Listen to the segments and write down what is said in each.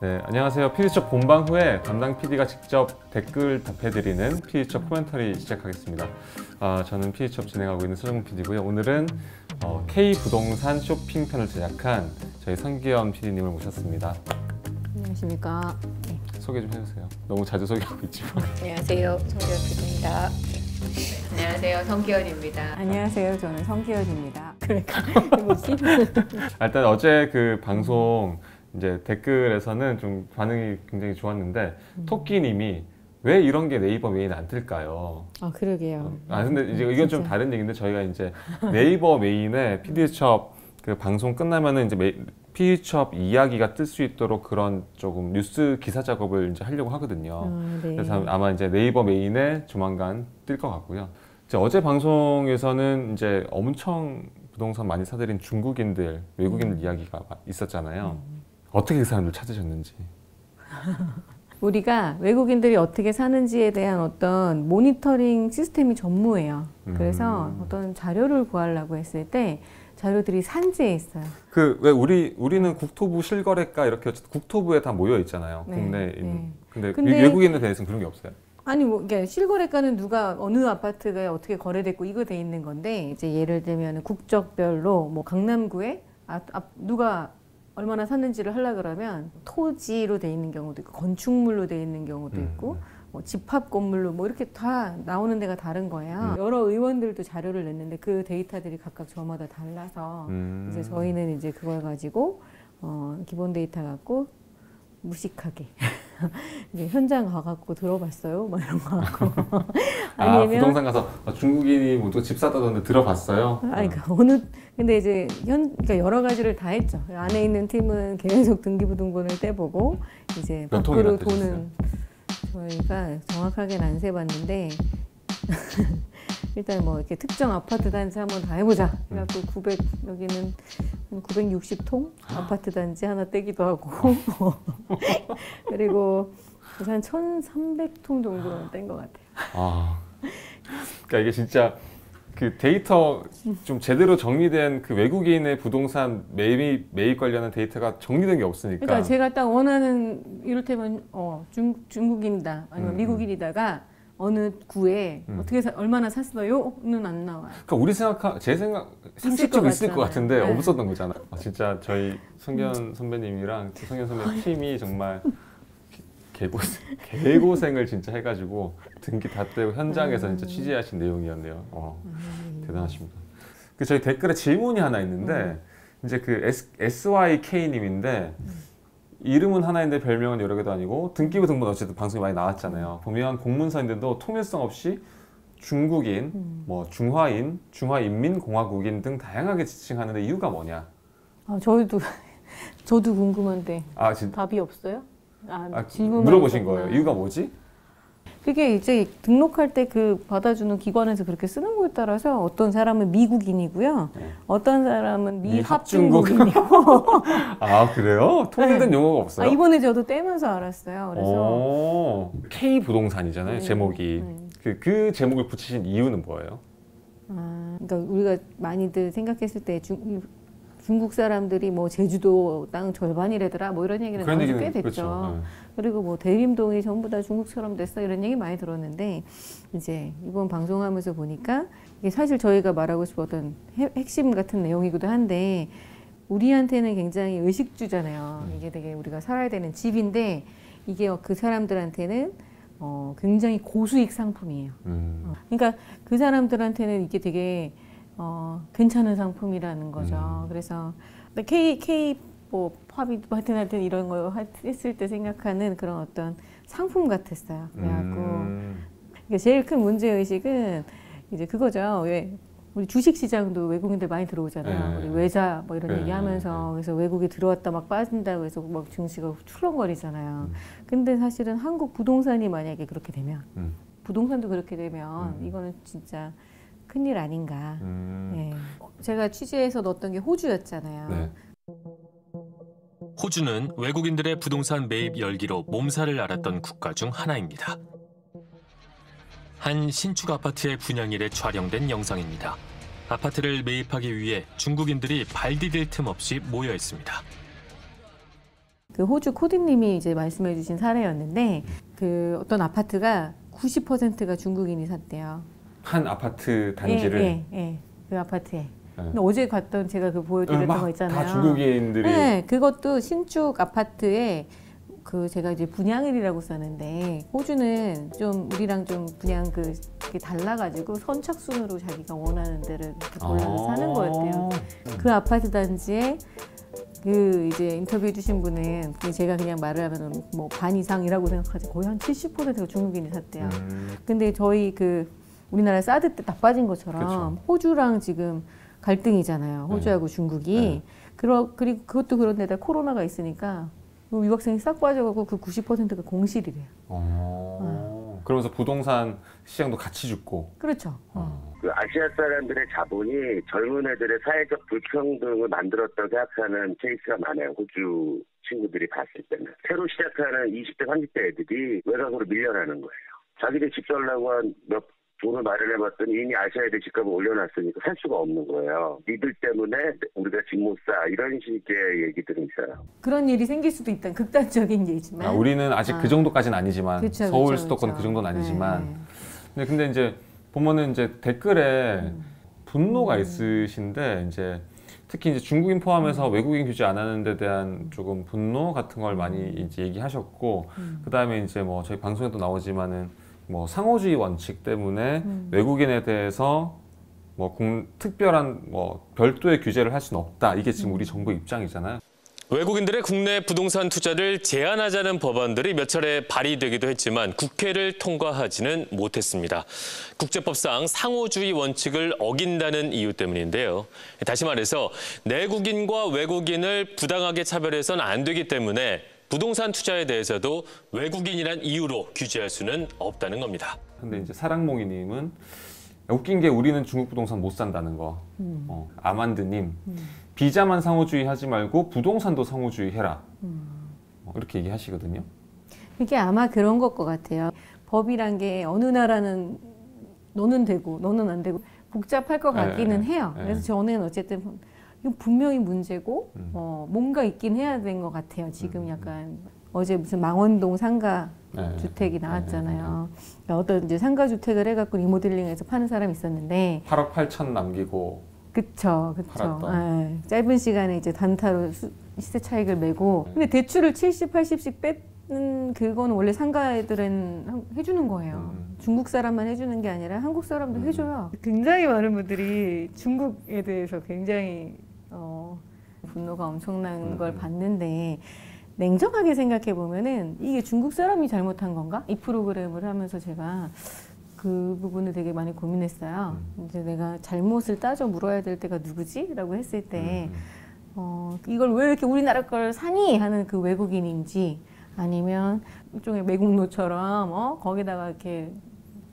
네, 안녕하세요. 피디첩 본방 후에 담당 PD가 직접 댓글 답해드리는 피디첩 코멘터리 시작하겠습니다. 아, 저는 피디첩 진행하고 있는 서정훈 PD고요. 오늘은 어, K 부동산 쇼핑편을 제작한 저희 성기현 PD님을 모셨습니다. 안녕하십니까. 네. 소개 좀 해주세요. 너무 자주 소개하고 있지만. 안녕하세요. 성기현 PD입니다. 안녕하세요. 성기현입니다. 안녕하세요. 저는 성기현입니다. 그러니까 뭐지? 아, 일단 어제 그 방송 이제 댓글에서는 좀 반응이 굉장히 좋았는데 토끼님이 왜 이런 게 네이버 메인 안 뜰까요? 아 그러게요. 아 근데 이제 이건 좀. 다른 얘기인데 저희가 이제 네이버 메인에 PD수첩 그 방송 끝나면은 이제 PD수첩 이야기가 뜰 수 있도록 그런 조금 뉴스 기사 작업을 이제 하려고 하거든요. 아, 네. 그래서 아마 이제 네이버 메인에 조만간 뜰 것 같고요. 이제 어제 방송에서는 이제 엄청 부동산 많이 사들인 중국인들, 외국인들 이야기가 있었잖아요. 어떻게 그 사람들 찾으셨는지. 우리가 외국인들이 어떻게 사는지에 대한 어떤 모니터링 시스템이 전무해요. 그래서 음. 어떤 자료를 구하려고 했을 때 자료들이 산지에 있어요. 그 왜 우리 우리는 국토부 실거래가 이렇게 국토부에 다 모여 있잖아요. 네, 국내에 네. 근데, 근데- 외국인에 대해서는 그런 게 없어요. 아니 뭐 이게 실거래가는 누가 어느 아파트가 어떻게 거래됐고 이거 돼 있는 건데 이제 예를 들면 국적별로 뭐 강남구에 아, 아, 누가 얼마나 샀는지를 하려 그러면 토지로 돼 있는 경우도 있고 건축물로 돼 있는 경우도 음. 있고 뭐 집합 건물로 뭐 이렇게 다 나오는 데가 다른 거예요. 여러 의원들도 자료를 냈는데 그 데이터들이 각각 저마다 달라서 음. 이제 저희는 이제 그걸 가지고 어, 기본 데이터 갖고 무식하게 현장 가갖고 들어봤어요, 뭐 이런 거 하고 아 아니면 부동산 가서 어, 중국인이 모두 집 사다던데 들어봤어요. 아니 그 어느 근데 이제 현 그러니까 여러 가지를 다 했죠. 안에 있는 팀은 계속 등기부등본을 떼보고 이제 밖으로 도는 저희가 정확하게는 안 세봤는데 일단 뭐 이렇게 특정 아파트 단지 한번 다 해보자. 그래갖고 900 여기는 한 960통 아파트 단지 하나 떼기도 하고 그리고 한 1,300통 정도는 뗀 것 같아요. 아, 그러니까 이게 진짜 그 데이터 좀 제대로 정리된 그 외국인의 부동산 매입 매입 관련한 데이터가 정리된 게 없으니까. 그러니까 제가 딱 원하는 이를테면 어, 중, 중국인이다 아니면 음, 미국인이다가 어느 구에 음. 어떻게 사- 얼마나 샀어요는 안 나와요. 그러니까 우리 생각 제 생각 상식적으로 것 있을 것. 같은데 네. 없었던 거잖아. 아, 진짜 저희 성견 선배님이랑 성견 선배 팀이 정말 개고생 개고생을 진짜 해가지고 등기 다 떼고 현장에서 음. 진짜 취재하신 내용이었네요. 어, 대단하십니다. 그 저희 댓글에 질문이 하나 있는데 음. 이제 그 S, SYK님인데 이름은 하나인데 별명은 여러 개도 아니고 등기부 등본 어쨌든 방송에 많이 나왔잖아요. 보면 공문서인데도 통일성 없이 중국인, 음. 뭐 중화인, 중화인민공화국인 등 다양하게 지칭하는데 이유가 뭐냐? 아, 저희도 저도 궁금한데 아, 진, 답이 없어요? 아, 아 질문만 물어보신 있었구나. 거예요. 이유가 뭐지? 그게 이제 등록할 때 그 받아주는 기관에서 그렇게 쓰는 거에 따라서 어떤 사람은 미국인이고요, 네. 어떤 사람은 미합중국. 미합중국인이고. 아 그래요? 통일된 용어가 아, 없어요? 이번에 저도 떼면서 알았어요. 그래서 오, K 부동산이잖아요. 네. 제목이 음. 그, 그 제목을 붙이신 이유는 뭐예요? 아, 그러니까 우리가 많이들 생각했을 때 중, 중국 사람들이 뭐 제주도 땅 절반이래더라 뭐 이런 얘기는 나온 지꽤 됐죠. 그렇죠. 네. 그리고 뭐 대림동이 전부 다 중국처럼 됐어 이런 얘기 많이 들었는데 이제 이번 방송하면서 보니까 이게 사실 저희가 말하고 싶었던 핵- 핵심 같은 내용이기도 한데 우리한테는 굉장히 의식주잖아요. 이게 되게 우리가 살아야 되는 집인데 이게 그 사람들한테는 어, 굉장히 고수익 상품이에요. 음. 어, 그러니까 그 사람들한테는 이게 되게 어, 괜찮은 상품이라는 거죠. 음. 그래서 K K 뭐 팝이 하여튼 하여튼 이런 거 하- 했을 때 생각하는 그런 어떤 상품 같았어요. 그래갖고 음. 그러니까 제일 큰 문제 의식은 이제 그거죠. 왜 우리 주식 시장도 외국인들 많이 들어오잖아요. 네. 우리 외자 뭐 이런 네, 얘기하면서 그래서 외국에 들어왔다 막 빠진다고 해서 막 증시가 출렁거리잖아요. 근데 사실은 한국 부동산이 만약에 그렇게 되면 음. 부동산도 그렇게 되면 음. 이거는 진짜 큰일 아닌가. 음. 예. 제가 취재해서 넣었던 게 호주였잖아요. 네. 호주는 외국인들의 부동산 매입 열기로 몸살을 앓았던 국가 중 하나입니다. 한 신축 아파트의 분양일에 촬영된 영상입니다. 아파트를 매입하기 위해 중국인들이 발 디딜 틈 없이 모여 있습니다. 그 호주 코디님이 이제 말씀해 주신 사례였는데 그 어떤 아파트가 90%가 중국인이 샀대요. 한 아파트 단지를 예, 예, 예. 그 아파트에. 네. 근데 어제 갔던 제가 그 보여드렸던 거 있잖아요. 다 중국인들이 네, 그것도 신축 아파트에 그 제가 이제 분양일이라고 썼는데 호주는 좀 우리랑 좀 분양 그 달라가지고 선착순으로 자기가 원하는 데를 골라서 사는 거였대요. 그 아파트 단지에 그 이제 인터뷰해 주신 분은 제가 그냥 말을 하면 뭐 반 이상이라고 생각하지 거의 한 70%가 중국인이 샀대요. 음, 근데 저희 그 우리나라 사드 때 다 빠진 것처럼 그쵸. 호주랑 지금 갈등이잖아요. 호주하고 중국이. 네. 그러, 그리고 그것도 그런데다 코로나가 있으니까 그 유학생이 싹 빠져가고 그 90%가 공실이래요. 어. 그러면서 부동산 시장도 같이 죽고. 그렇죠. 어. 그 아시아 사람들의 자본이 젊은 애들의 사회적 불평등을 만들었다고 생각하는 케이스가 많아요. 호주 친구들이 봤을 때는. 새로 시작하는 20대, 30대 애들이 외곽으로 밀려나는 거예요. 자기들 집 살려고 한 몇 돈을 마련해봤더니 이미 아시아에들 집값을 올려놨으니까 살 수가 없는 거예요. 니들 때문에 우리가 집 못 사. 이런 식의 얘기들이 있어요. 그런 일이 생길 수도 있다는 극단적인 예지만. 아, 우리는 아직 아. 그 정도까지는 아니지만 그쵸, 서울 그쵸, 수도권 그쵸. 그 정도는 아니지만 네, 네. 근데, 근데 이제 보면은 이제 댓글에 음. 분노가 있으신데 이제 특히 이제 중국인 음. 포함해서 외국인 규제 안 하는 데 대한 조금 분노 같은 걸 많이 이제 얘기하셨고 음. 그다음에 이제 뭐 저희 방송에도 나오지만은 뭐 상호주의 원칙 때문에 음. 외국인에 대해서 뭐 공- 특별한 뭐 별도의 규제를 할 수는 없다. 이게 지금 우리 음. 정부 입장이잖아요. 외국인들의 국내 부동산 투자를 제한하자는 법안들이 몇 차례 발의되기도 했지만 국회를 통과하지는 못했습니다. 국제법상 상호주의 원칙을 어긴다는 이유 때문인데요. 다시 말해서 내국인과 외국인을 부당하게 차별해서는 안 되기 때문에 부동산 투자에 대해서도 외국인이란 이유로 규제할 수는 없다는 겁니다. 근데 이제 사랑몽이님은 웃긴 게 우리는 중국 부동산 못 산다는 거. 어, 아만드님 비자만 상호주의 하지 말고 부동산도 상호주의 해라. 어, 이렇게 얘기하시거든요. 이게 아마 그런 것 같아요. 법이란 게 어느 나라는 너는 되고 너는 안 되고 복잡할 것 네, 같기는 네, 해요. 네. 그래서 저는 어쨌든 이거 분명히 문제고 음. 어, 뭔가 있긴 해야 된 것 같아요. 지금 약간 어제 무슨 망원동 상가 네. 주택이 나왔잖아요. 그러니까 어떤 이제 상가 주택을 해갖고 리모델링해서 파는 사람이 있었는데 8억 8천 남기고 그쵸, 그쵸. 예, 짧은 시간에 이제 단타로 수- 시세 차익을 매고. 근데 대출을 70, 80씩 뺏는 그거는 원래 상가애들은 한- 해주는 거예요. 음. 중국 사람만 해주는 게 아니라 한국 사람도 음. 해줘요. 굉장히 많은 분들이 중국에 대해서 굉장히 어, 분노가 엄청난 음. 걸 봤는데 냉정하게 생각해 보면은 이게 중국 사람이 잘못한 건가? 이 프로그램을 하면서 제가 그 부분을 되게 많이 고민했어요. 음. 이제 내가 잘못을 따져 물어야 될 때가 누구지? 라고 했을 때, 음. 어, 이걸 왜 이렇게 우리나라 걸 사니? 하는 그 외국인인지, 아니면 일종의 매국노처럼, 어, 거기다가 이렇게,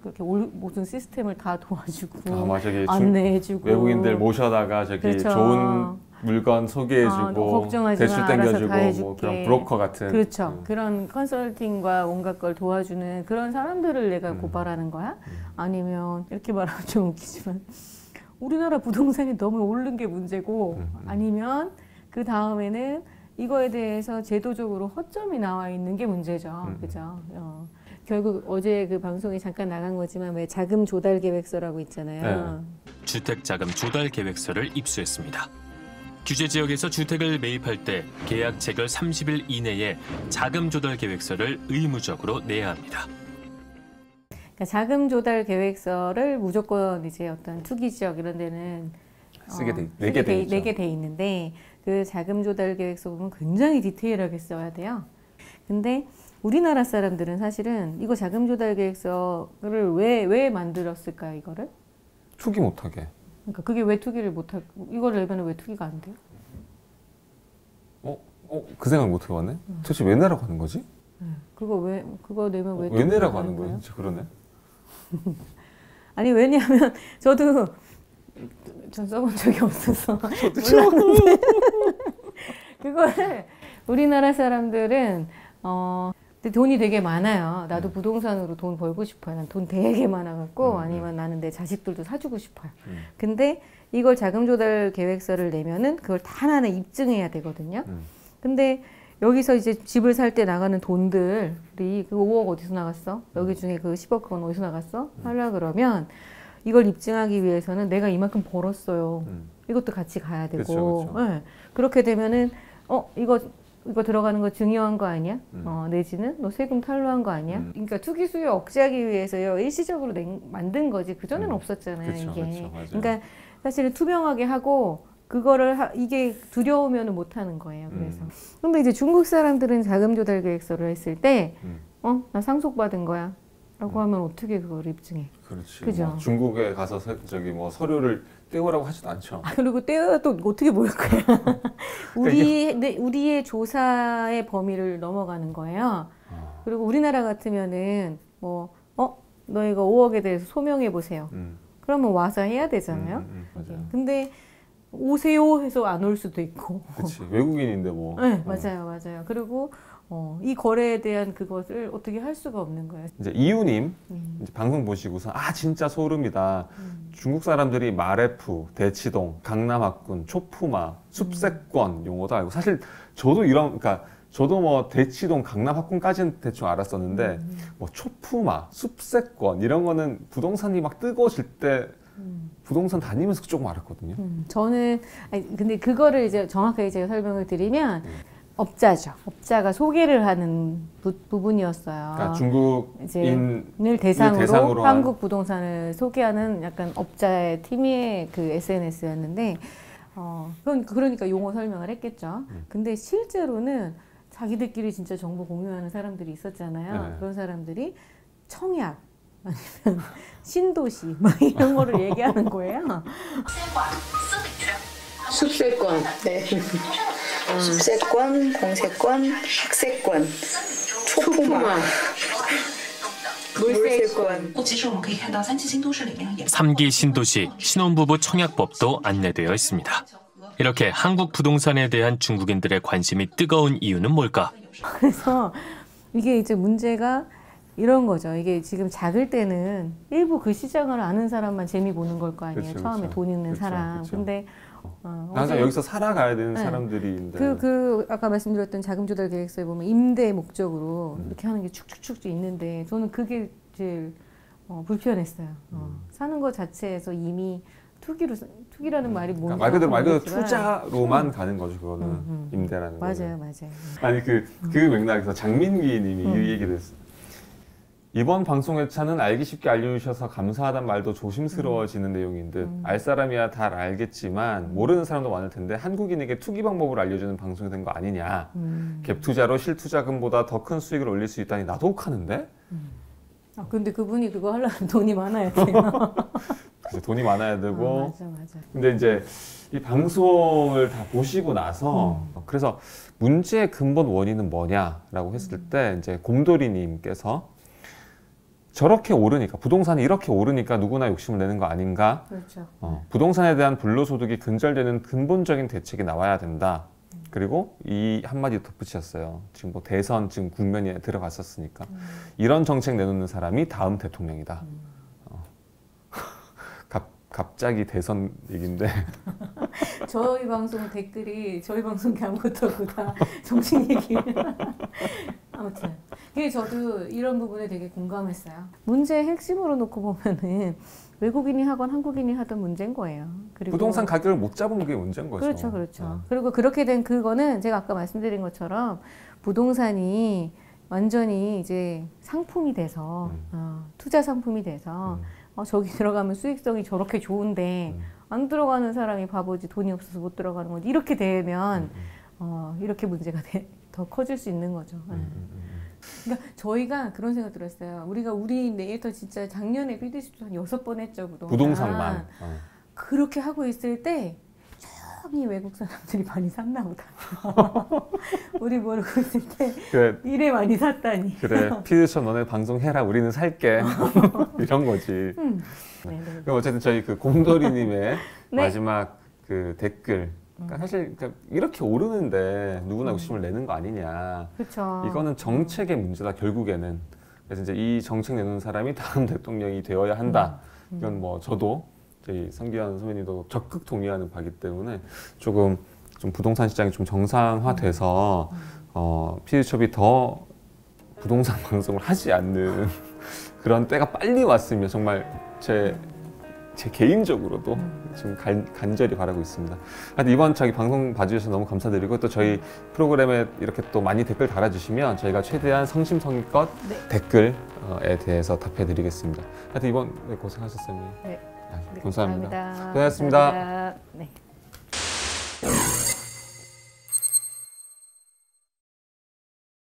그렇게 올- 모든 시스템을 다 도와주고, 아마 저기 중- 안내해주고. 외국인들 모셔다가 저기 그렇죠. 좋은 물건 소개해주고 아, 너 걱정하지 대출 마. 알아서 다 땡겨주고 뭐. 그런 브로커 같은 그렇죠. 음. 그런 컨설팅과 온갖 걸 도와주는 그런 사람들을 내가 음. 고발하는 거야? 아니면 이렇게 말하면 좀 웃기지만 우리나라 부동산이 너무 오른 게 문제고 음, 음. 아니면 그 다음에는 이거에 대해서 제도적으로 허점이 나와 있는 게 문제죠. 음. 그죠? 어. 결국 어제 그 방송에 잠깐 나간 거지만 왜 자금 조달 계획서라고 있잖아요. 주택 자금 조달 계획서를 입수했습니다. 규제 지역에서 주택을 매입할 때 계약 체결 30일 이내에 자금 조달 계획서를 의무적으로 내야 합니다. 그러니까 자금 조달 계획서를 무조건 이제 어떤 투기 지역 이런 데는 쓰게 돼- 어, 내게 돼 있죠. 내게 돼 있는데 그 자금 조달 계획서 보면 굉장히 디테일하게 써야 돼요. 근데 우리나라 사람들은 사실은 이거 자금 조달 계획서를 왜 왜 만들었을까 이거를? 투기 못하게 그러니까 그게 왜 투기를 못하고 이거를 내면 왜 투기가 안 돼요? 어? 어? 그 생각 못 해봤네 도대체 왜 내라고 하는 거지? 그거 왜 그거 내면 왜, 왜 투기가 내라고 안 하는? 거야? 진짜 그러네 아니 왜냐하면 저도 전 써본 적이 없어서 몰랐는데 그거를 우리나라 사람들은 어 근데 돈이 되게 많아요. 나도 부동산으로 돈 벌고 싶어요. 난 돈 되게 많아갖고 음, 음. 아니면 나는 내 자식들도 사주고 싶어요. 음. 근데 이걸 자금 조달 계획서를 내면은 그걸 다 하나하나 입증해야 되거든요. 음. 근데 여기서 이제 집을 살 때 나가는 돈들이 그 5억 어디서 나갔어? 여기 중에 그 10억 그건 어디서 나갔어? 하려 그러면 이걸 입증하기 위해서는 내가 이만큼 벌었어요. 음. 이것도 같이 가야 되고. 그쵸, 그쵸. 예. 그렇게 되면은 어 이거 이거 들어가는 거 증여한 거 아니야? 음. 어, 내지는 너 세금 탈루한 거 아니야? 음. 그러니까 투기 수요 억제하기 위해서요 일시적으로 낸- 만든 거지 그 전에는 음. 없었잖아요 그쵸, 이게. 그쵸. 그러니까 사실은 투명하게 하고 그거를 하, 이게 두려우면 못 하는 거예요. 그래서. 음. 근데 이제 중국 사람들은 자금 조달 계획서를 했을 때, 음. 어, 나 상속 받은 거야. 라고 하면 어떻게 그걸 입증해? 그렇지. 그죠. 뭐 중국에 가서 서, 저기 뭐 서류를 떼오라고 하지도 않죠. 아, 그리고 떼어 또 어떻게 보일 거야? 우리 네, 우리의 조사의 범위를 넘어가는 거예요. 아. 그리고 우리나라 같으면은 뭐 어, 너 이거 5억에 대해서 소명해 보세요. 음. 그러면 와서 해야 되잖아요. 음, 음, 맞아요. 근데 오세요 해서 안 올 수도 있고. 그렇지. 외국인인데 뭐. 네, 어. 맞아요, 맞아요. 그리고 어, 이 거래에 대한 그것을 어떻게 할 수가 없는 거예요. 이제 이유님 음. 이제 방송 보시고서 아 진짜 소름이다. 음. 중국 사람들이 마레프, 대치동, 강남학군, 초푸마, 숲세권 용어도 알고 사실 저도 이런 그러니까 저도 뭐 대치동, 강남학군까지는 대충 알았었는데 음. 뭐 초푸마, 숲세권 이런 거는 부동산이 막 뜨거워질 때 음. 부동산 다니면서 조금 알았거든요. 음, 저는 아니, 근데 그거를 이제 정확하게 제가 설명을 드리면 음. 업자죠. 업자가 소개를 하는 부, 부분이었어요. 그러니까 중국인 이제 을 대상으로, 대상으로 한- 한국 부동산을 소개하는 약간 업자의 팀의 그 SNS였는데 어 그건 그러니까 용어 설명을 했겠죠. 음. 근데 실제로는 자기들끼리 진짜 정보 공유하는 사람들이 있었잖아요. 네. 그런 사람들이 청약 아니면 신도시 막 이런 거를 얘기하는 거예요. 숲세권, 네. 숲세권, 동세권, 백세권, 초포마. 3기 신도시 신혼부부 청약법도 안내되어 있습니다. 이렇게 한국 부동산에 대한 중국인들의 관심이 뜨거운 이유는 뭘까? 그래서 이게 이제 문제가 이런 거죠. 이게 지금 작을 때는 일부 그 시장을 아는 사람만 재미 보는 걸 거 아니에요. 그쵸, 처음에 그쵸. 돈 있는 그쵸, 사람. 근데 어, 항상 어제 여기서 살아가야 되는 네. 사람들인데 그, 그 아까 말씀드렸던 자금 조달 계획서에 보면 임대 목적으로 음. 이렇게 하는 게 축축축 있는데 저는 그게 제일 어, 불편했어요. 어, 사는 것 자체에서 이미 투기로 사- 투기라는 말이 뭔지 음. 그러니까 말 그대로 말 그대로 투자로만 가는 거죠 그거는 음, 음. 임대라는 거는 맞아요, 맞아요. 아니 그그 맥락에서 장민기님이 음. 이 얘기를 했어요. 이번 방송 회차는 알기 쉽게 알려주셔서 감사하단 말도 조심스러워지는 내용인 듯 음. 알 사람이야 다 알겠지만 모르는 사람도 많을 텐데 한국인에게 투기 방법을 알려주는 방송이 된 거 아니냐 음. 갭 투자로 실투자금보다 더 큰 수익을 올릴 수 있다니 나도 혹하는데 아, 근데 그분이 그거 하려면 돈이 많아야 돼요. 돈이 많아야 되고 어, 맞아, 맞아. 근데 이제 이 방송을 다 보시고 나서 그래서 문제의 근본 원인은 뭐냐라고 했을 때 이제 곰돌이님께서 저렇게 오르니까 부동산이 이렇게 오르니까 누구나 욕심을 내는 거 아닌가? 그렇죠. 어, 부동산에 대한 불로소득이 근절되는 근본적인 대책이 나와야 된다. 그리고 이 한마디 덧붙이셨어요. 지금 뭐 대선 지금 국면에 들어갔었으니까 이런 정책 내놓는 사람이 다음 대통령이다. 어. 갑, 갑자기 대선 얘긴데 저희 방송 댓글이 저희 방송이 아무것도 없고 다 정책 얘기. 아무튼. 그게 저도 이런 부분에 되게 공감했어요. 문제의 핵심으로 놓고 보면은 외국인이 하건 한국인이 하던 문제인 거예요. 그리고 부동산 가격을 못 잡은 게 문제인 거죠. 그렇죠, 그렇죠. 어. 그리고 그렇게 된 그거는 제가 아까 말씀드린 것처럼 부동산이 완전히 이제 상품이 돼서 음. 어, 투자 상품이 돼서 음. 어, 저기 들어가면 수익성이 저렇게 좋은데 음. 안 들어가는 사람이 바보지 돈이 없어서 못 들어가는 거지 이렇게 되면 음, 음, 어, 이렇게 문제가 돼- 더 커질 수 있는 거죠. 네. 그러니까 저희가 그런 생각 들었어요. 우리가 우리 내에서 진짜 작년에 PD수도 한 여섯 번 했죠 부동산. 부동산만. 어. 그렇게 하고 있을 때 저기 외국 사람들이 많이 샀나 보다. 우리 모르고 있을 때 그래, 이래 많이 샀다니. 그래. 피드션 너네 방송해라. 우리는 살게. 이런 거지. 음. 네, 네. 그럼 어쨌든 저희 그 곰돌이님의 네. 마지막 그 댓글. 그러니까 사실 그러니까 이렇게 오르는데 누구나 욕심을 내는 거 아니냐. 그렇죠. 이거는 정책의 문제다 결국에는. 그래서 이제 이 정책 내놓는 사람이 다음 대통령이 되어야 한다. 음. 이건 뭐 저도 저희 성기현 선배님도 적극 동의하는 바기 때문에 조금 좀 부동산 시장이 좀 정상화돼서 어, PD수첩이 더 부동산 방송을 하지 않는 그런 때가 빨리 왔으면 정말 제, 제 개인적으로도 지금 간, 간절히 바라고 있습니다. 하여튼 이번 저기 방송 봐주셔서 너무 감사드리고 또 저희 프로그램에 이렇게 또 많이 댓글 달아주시면 저희가 최대한 성심성의껏 댓글에 대해서 답해드리겠습니다. 하여튼 이번 네, 고생하셨어요. 네. 아, 감사합니다. 감사합니다. 고생하셨습니다. 감사합니다. 네.